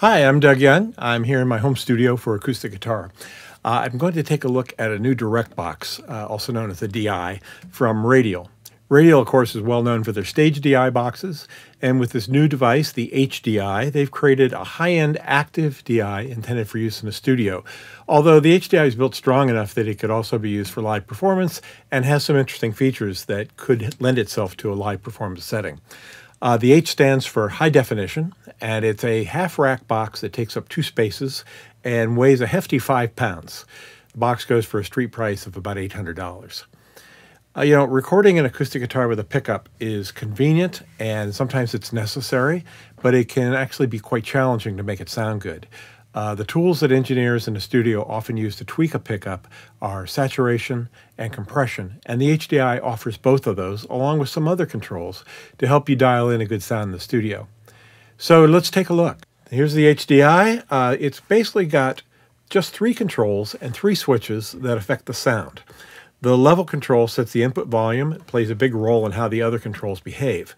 Hi, I'm Doug Young. I'm here in my home studio for acoustic guitar. Uh, I'm going to take a look at a new direct box, uh, also known as the DI, from Radial. Radial, of course, is well known for their stage DI boxes, and with this new device, the HDI, they've created a high-end active DI intended for use in a studio. Although the HDI is built strong enough that it could also be used for live performance and has some interesting features that could lend itself to a live performance setting. Uh, the H stands for high definition, and it's a half rack box that takes up two spaces and weighs a hefty five pounds. The box goes for a street price of about $800. Uh, you know, recording an acoustic guitar with a pickup is convenient and sometimes it's necessary, but it can actually be quite challenging to make it sound good. Uh, the tools that engineers in the studio often use to tweak a pickup are saturation and compression, and the HDI offers both of those, along with some other controls, to help you dial in a good sound in the studio. So let's take a look. Here's the HDI. Uh, it's basically got just three controls and three switches that affect the sound. The level control sets the input volume, it plays a big role in how the other controls behave.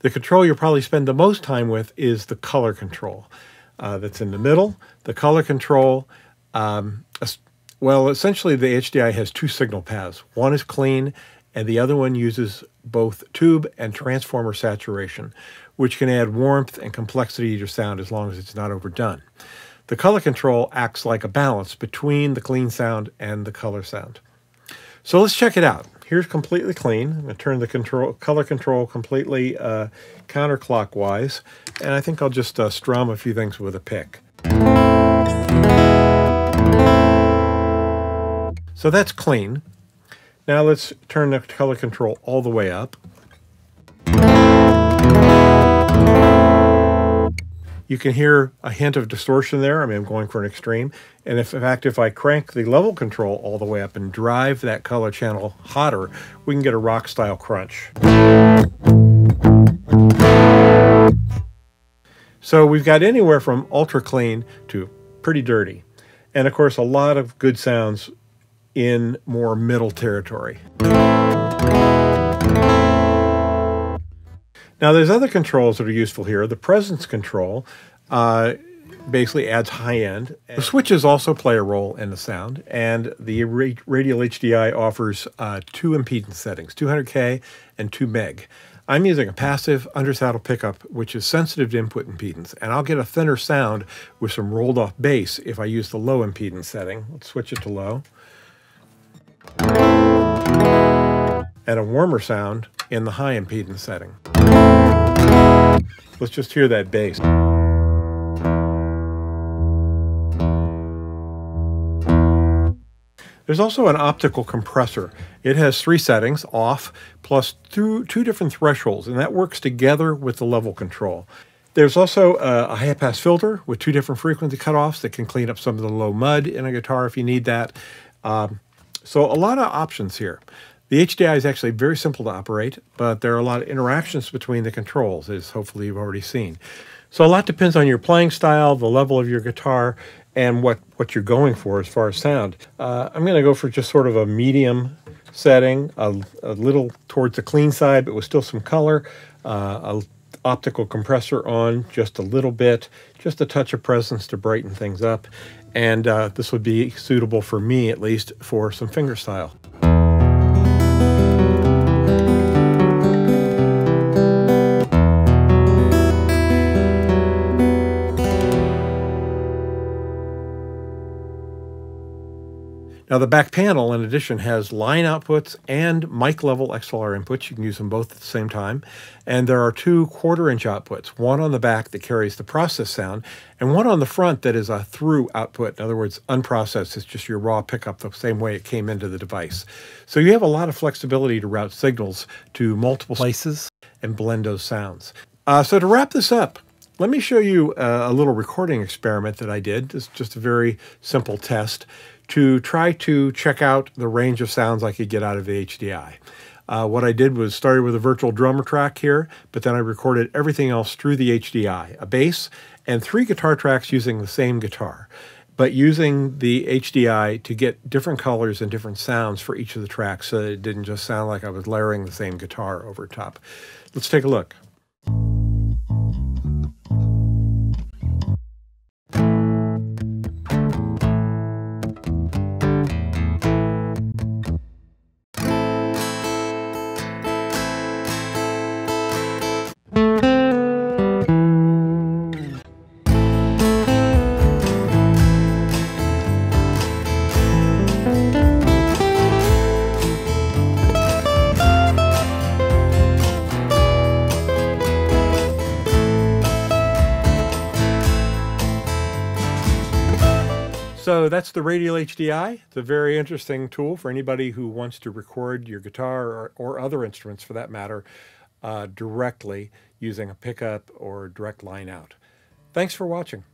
The control you'll probably spend the most time with is the color control uh, that's in the middle. The color control, um, well, essentially the HDI has two signal paths. One is clean, and the other one uses both tube and transformer saturation, which can add warmth and complexity to your sound as long as it's not overdone. The color control acts like a balance between the clean sound and the color sound. So let's check it out. Here's completely clean. I'm going to turn the control color control completely uh, counterclockwise, and I think I'll just uh, strum a few things with a pick. So that's clean. Now let's turn the color control all the way up. You can hear a hint of distortion there. I mean, I'm going for an extreme. And if, in fact, if I crank the level control all the way up and drive that color channel hotter, we can get a rock style crunch. So we've got anywhere from ultra clean to pretty dirty. And of course, a lot of good sounds in more middle territory. Now, there's other controls that are useful here. The presence control uh, basically adds high end. The switches also play a role in the sound, and the Radial HDI offers uh, two impedance settings, 200K and 2 meg. I'm using a passive undersaddle pickup, which is sensitive to input impedance, and I'll get a thinner sound with some rolled off bass if I use the low impedance setting. Let's switch it to low. And a warmer sound in the high impedance setting. Let's just hear that bass. There's also an optical compressor. It has three settings, off, plus two, two different thresholds, and that works together with the level control. There's also a, a high-pass filter with two different frequency cutoffs that can clean up some of the low mud in a guitar if you need that. Um, so a lot of options here. The HDI is actually very simple to operate, but there are a lot of interactions between the controls, as hopefully you've already seen. So a lot depends on your playing style, the level of your guitar, and what, what you're going for as far as sound. Uh, I'm going to go for just sort of a medium setting, a, a, little towards the clean side, but with still some color, uh, a optical compressor on just a little bit, just a touch of presence to brighten things up. And uh, this would be suitable for me, at least, for some fingerstyle. Now the back panel, in addition, has line outputs and mic level XLR inputs. You can use them both at the same time. And there are two quarter inch outputs, one on the back that carries the process sound, and one on the front that is a through output. In other words, unprocessed. It's just your raw pickup the same way it came into the device. So you have a lot of flexibility to route signals to multiple places and blend those sounds. Uh, so to wrap this up, let me show you a, a little recording experiment that I did. It's just a very simple test to try to check out the range of sounds I could get out of the HDI. Uh, what I did was started with a virtual drummer track here, but then I recorded everything else through the HDI, a bass and three guitar tracks using the same guitar, but using the HDI to get different colors and different sounds for each of the tracks so it didn't just sound like I was layering the same guitar over top. Let's take a look. So that's the Radial HDI. It's a very interesting tool for anybody who wants to record your guitar or, or other instruments for that matter uh, directly using a pickup or direct line out. Thanks for watching.